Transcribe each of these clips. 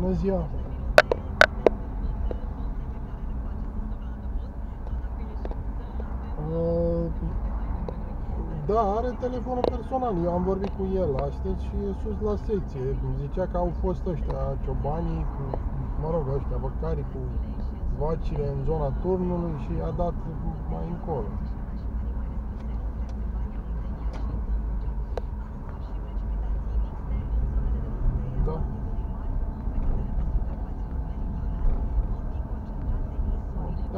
Bună ziua! Uh, da, are telefonul personal. Eu am vorbit cu el astăzi și e sus la secție. Îmi zicea că au fost ăștia ciobanii cu, mă rog, ăștia băcarii cu vacile în zona turnului și a dat mai încolo.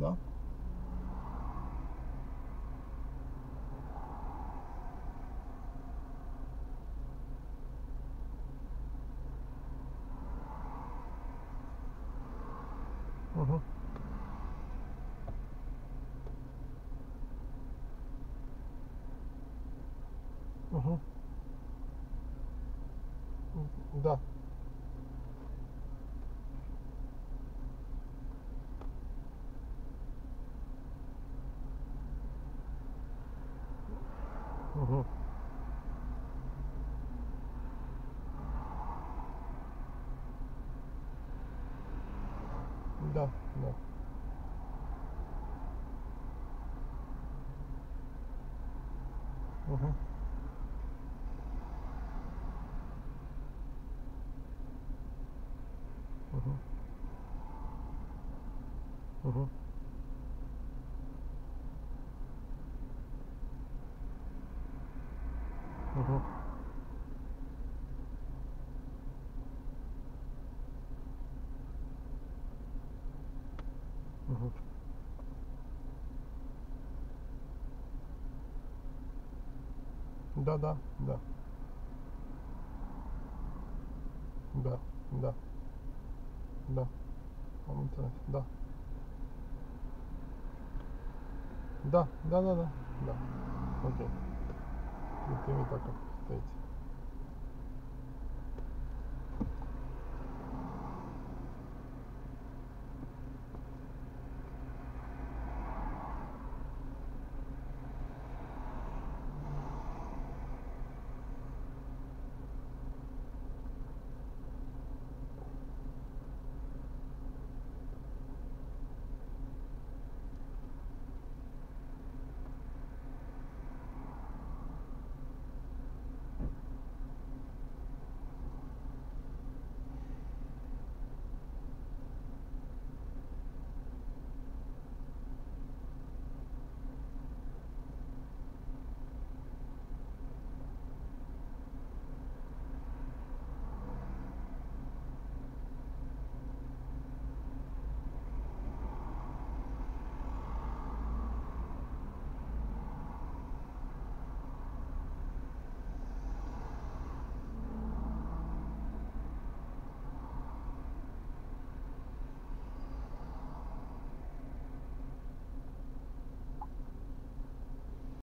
да. Угу. Угу. Да. Да, да. Угу. Угу. Угу. Угу. Угу. Да, да, да. Да, да. Да. Он интернет. Да. Да, да, да, да. Да. Окей. И ты не так как стоите.